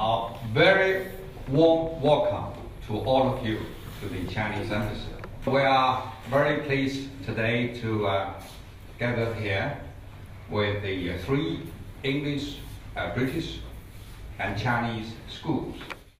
A very warm welcome to all of you to the Chinese Embassy. We are very pleased today to uh, gather here with the three English, uh, British, and Chinese schools